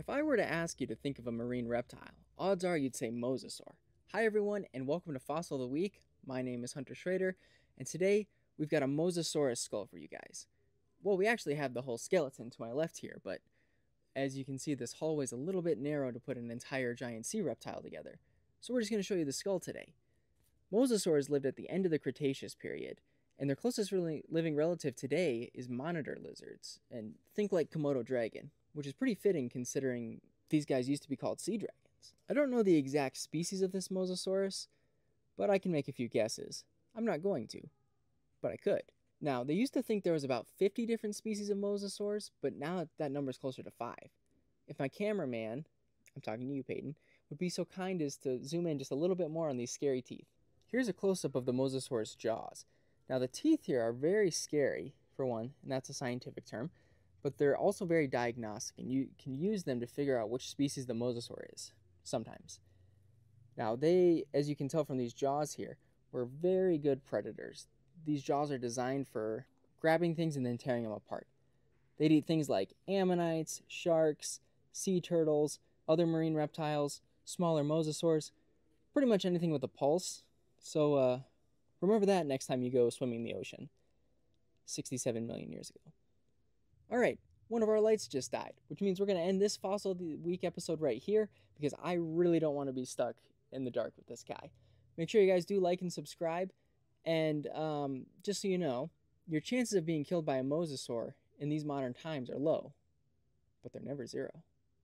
If I were to ask you to think of a marine reptile, odds are you'd say mosasaur. Hi everyone and welcome to Fossil of the Week. My name is Hunter Schrader and today we've got a mosasaurus skull for you guys. Well, we actually have the whole skeleton to my left here, but as you can see this hallway is a little bit narrow to put an entire giant sea reptile together. So we're just going to show you the skull today. Mosasaurs lived at the end of the Cretaceous period, and their closest living relative today is monitor lizards, and think like Komodo dragon, which is pretty fitting considering these guys used to be called sea dragons. I don't know the exact species of this Mosasaurus, but I can make a few guesses. I'm not going to, but I could. Now, they used to think there was about 50 different species of mosasaurs, but now that number is closer to 5. If my cameraman, I'm talking to you, Peyton, would be so kind as to zoom in just a little bit more on these scary teeth. Here's a close-up of the mosasaur's jaws. Now, the teeth here are very scary, for one, and that's a scientific term, but they're also very diagnostic, and you can use them to figure out which species the mosasaur is, sometimes. Now, they, as you can tell from these jaws here, were very good predators. These jaws are designed for grabbing things and then tearing them apart. They'd eat things like ammonites, sharks, sea turtles, other marine reptiles, smaller mosasaurs, pretty much anything with a pulse. So, uh, remember that next time you go swimming in the ocean 67 million years ago. All right, one of our lights just died, which means we're going to end this Fossil of the Week episode right here because I really don't want to be stuck in the dark with this guy. Make sure you guys do like and subscribe. And um, just so you know, your chances of being killed by a mosasaur in these modern times are low, but they're never zero.